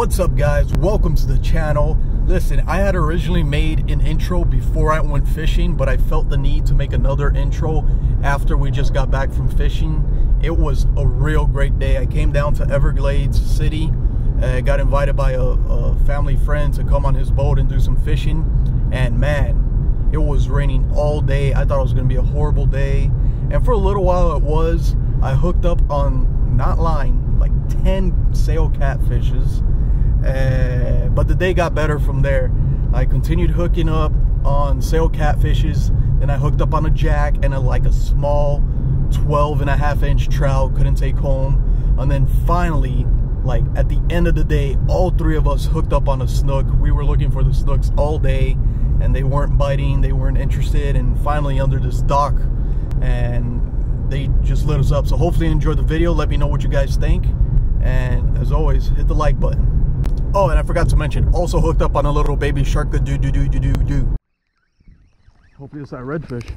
What's up guys? Welcome to the channel. Listen, I had originally made an intro before I went fishing, but I felt the need to make another intro after we just got back from fishing. It was a real great day. I came down to Everglades City, uh, got invited by a, a family friend to come on his boat and do some fishing. And man, it was raining all day. I thought it was gonna be a horrible day. And for a little while it was. I hooked up on, not lying, like 10 sail catfishes uh, but the day got better from there. I continued hooking up on sail catfishes, and I hooked up on a jack and a, like a small 12 and a half inch trout, couldn't take home. And then finally, like at the end of the day, all three of us hooked up on a snook. We were looking for the snooks all day and they weren't biting, they weren't interested. And finally under this dock and they just lit us up. So hopefully you enjoyed the video. Let me know what you guys think. And as always, hit the like button. Oh, and I forgot to mention, also hooked up on a little baby shark do do do do do do. Hopefully it's that redfish.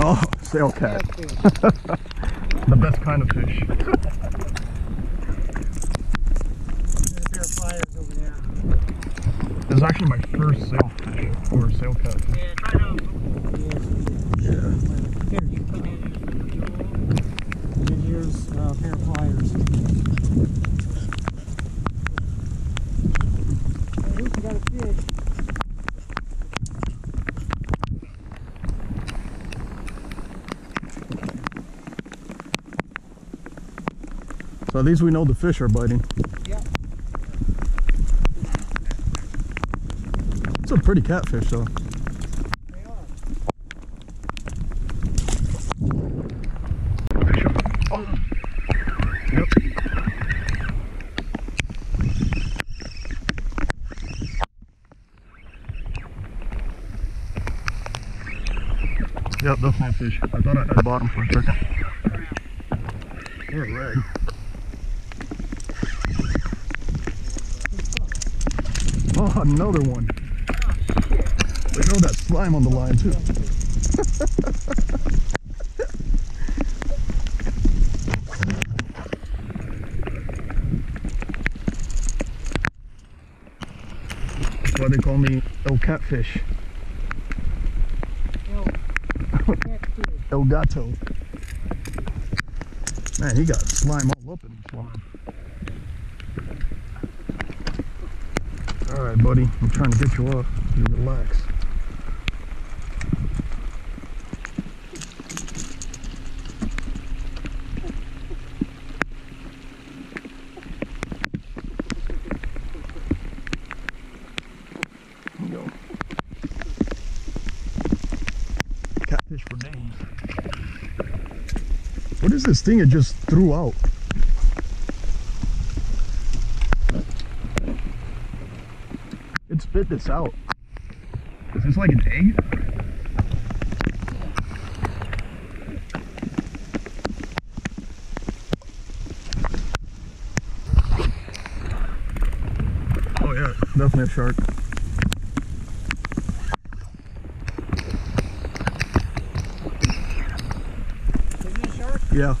Oh, sail cat. the best kind of fish. is actually my first sailfish or sail catfish. Yeah, try of pliers. At least got a fish. So at least we know the fish are biting. It's a pretty catfish though. They are. Fish up. Yep. That's my fish. I thought I had bottom for a second. They're a rag. Oh, another one. They throw that slime on the line too. That's why they call me El Catfish. Yo, catfish. El Gato. Man, he got slime all up in his slime. Alright, buddy. I'm trying to get you off. You relax. There you go. Catfish for days. What is this thing it just threw out? It spit this out. Is this like an egg? Oh yeah, definitely a shark. Is it a shark? Yeah.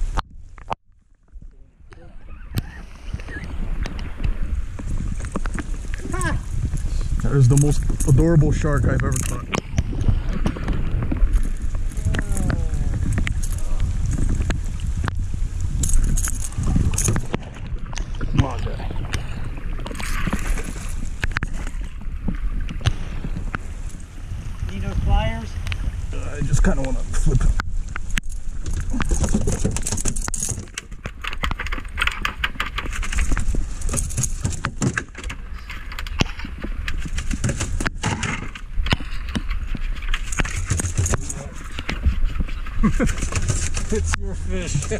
That is the most adorable shark I've ever caught. it's your fish.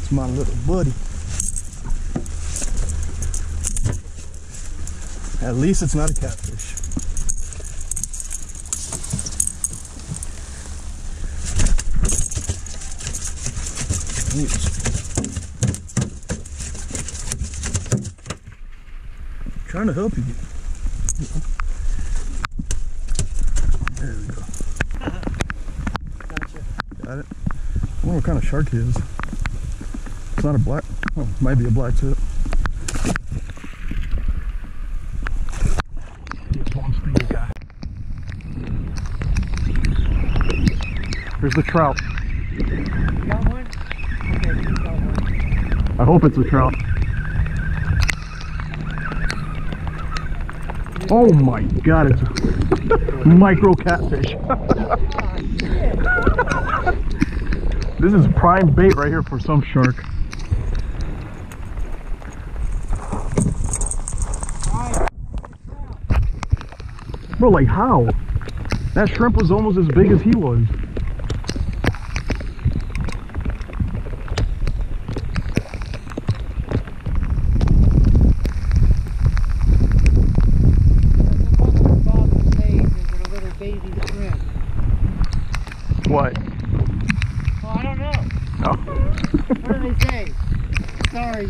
it's my little buddy. At least it's not a catfish. Trying to help you. What kind of shark he is. It's not a black. Oh, might be a black tip. Here's the trout. I hope it's a trout. Oh my god, it's a micro catfish. this is prime bait right here for some shark. Bro, like how? That shrimp was almost as big as he was. There's another Bob Spade is a little baby shrimp. What? Well, I don't know. No. What do they say? Sorry,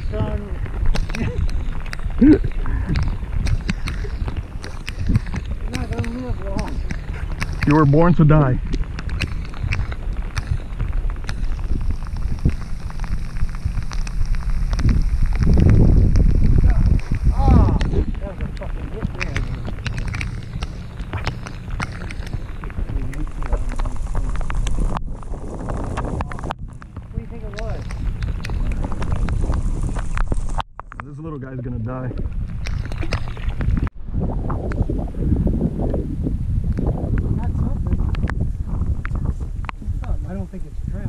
You were born to die. Ah, that was a fucking hit there. What do you think it was? This little guy's gonna die. That's something. Something. I don't think it's trout.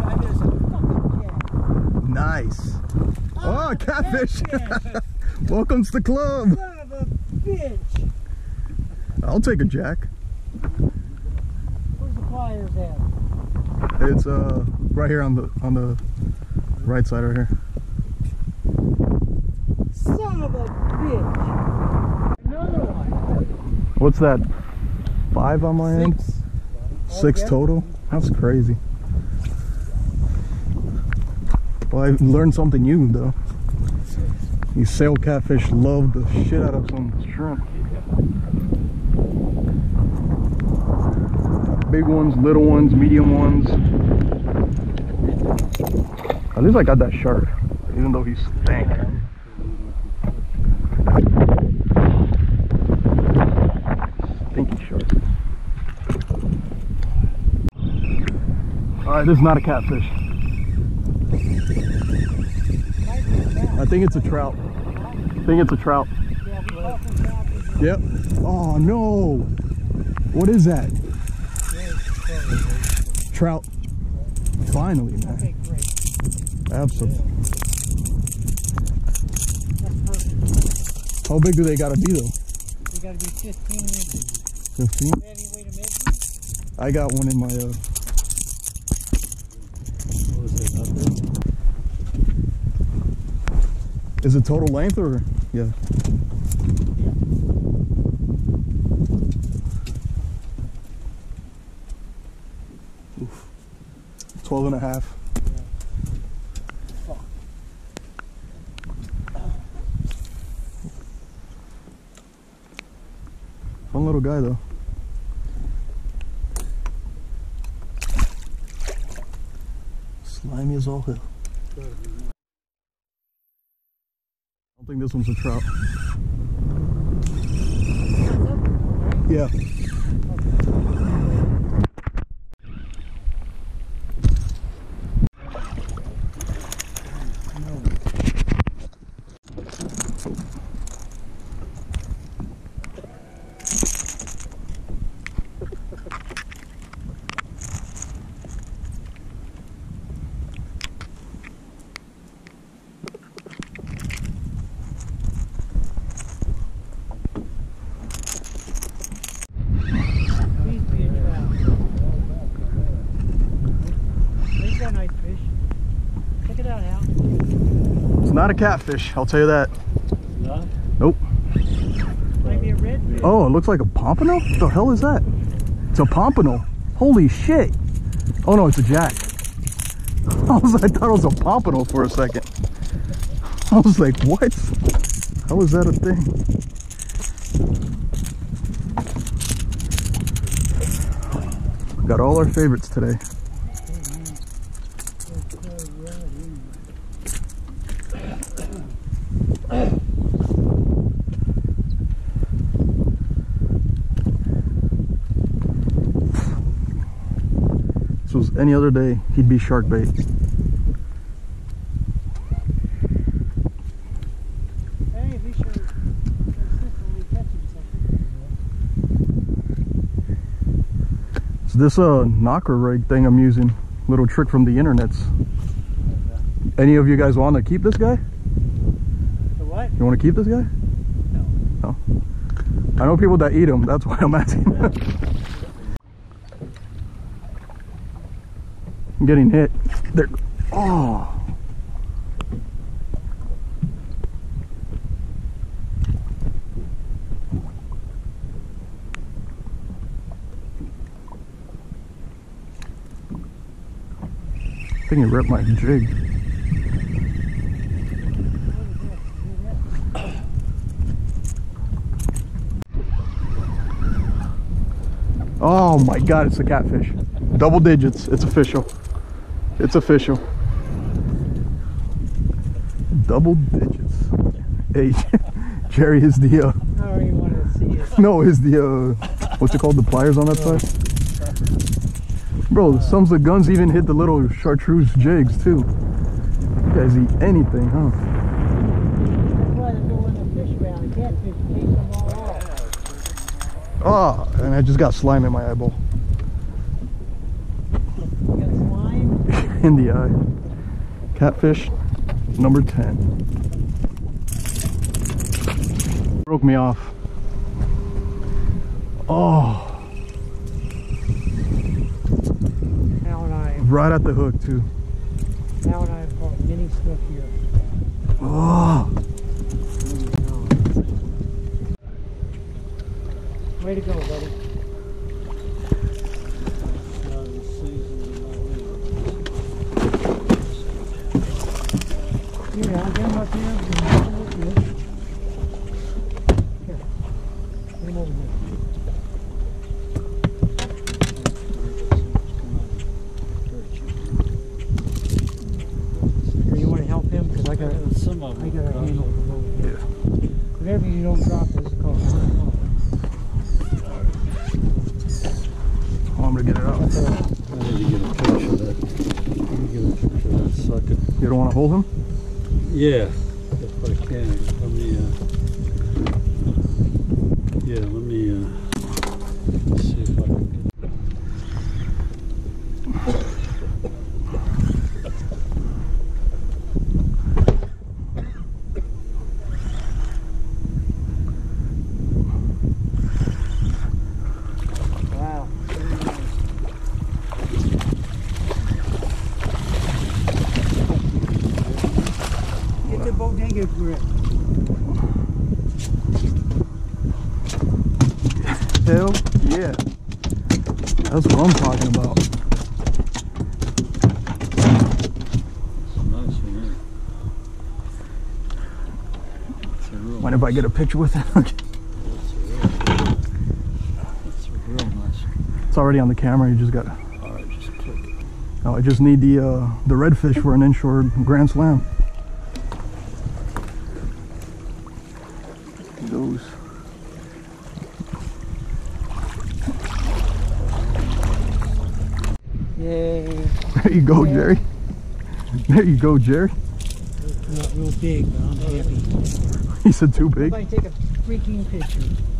I bet fucking cat. Nice. Oh, catfish. Catfish. Welcome to the club. Son of a bitch. I'll take a jack. Where's the pliers at? It's uh right here on the on the right side right here. Son of a bitch. Another one. What's that? Five on my end? Six. Six Okay. total? That's crazy. Well, I learned something new though. These sail catfish love the shit out of some shrimp. Big ones, little ones, medium ones. At least I got that shark, even though he's stank. Stinky shark. This is not a catfish. Might be a cat. I think it's a trout. I think it's a trout. Yeah, we caught some trout this Yep. Oh no. What is that? Trout. Finally, man. Okay, great. Absolutely. How big do they gotta be though? We gotta be 15 inches. 15? Heavy weight of measure? I got one in my uh Is it total length or yeah? Oof. 12 and a half. Fuck. Fun little guy though. Slimy as all hell. I think this one's a trout. Yeah. Please be a trout. There's that nice fish. Check it out, Al. It's not a catfish, I'll tell you that. Nope. Might be a redfish. Oh, it looks like a pompano? What the hell is that? It's a pompano. Holy shit. Oh no, it's a jack. I was I thought it was a pompano for a second. I was like, what? How is that a thing? Got all our favorites today. This was any other day, he'd be shark bait. Hey, we should consistently catching something. It's this uh knocker rig thing I'm using. Little trick from the internets. Any of you guys want to keep this guy? What? You want to keep this guy? No. No. I know people that eat him. That's why I'm asking. I'm getting hit. There. Oh. I think it ripped my jig. Oh my god, it's a catfish. Double digits. It's official. It's official. Double digits. Hey, Jerry is the uh I don't want to see it. no is the uh what's it called? The pliers on that side? Bro, some of the guns even hit the little chartreuse jigs too. You guys eat anything, huh? That's why they're doing the fish around. The catfish chase them all off. Oh, and I just got slime in my eyeball. You got slime? In the eye. Catfish number 10. Broke me off. Oh, Now and I, right at the hook too. now and I have caught many stuff here. Oh, Way to go, buddy. Here, get him up here. and have him with you. Here. Get him over here. Here, want to help him? Because I got Some of I got to uh, handle him over here. yeah. Whatever you don't drop is called. Oh, I'm gonna get it out. I need to get a picture of that. Get a picture of that sucker. You don't want to hold him? Yeah, if I can. Let me, uh, yeah, let me, uh, see if I can get. Wow. Get the Boga Grip. Hell yeah. That's what I'm talking about. It's a nice one? It's a real Mind if I get a picture with it? Okay. It's a real, it's a real nice it's already on the camera. You just got. All right, just click it. Oh, I just need the uh, the redfish for an inshore grand slam. Those. Yay. There you go, Yeah. Jerry. There you go, Jerry. Not real big, but I'm happy. He said too big. Everybody take a freaking picture.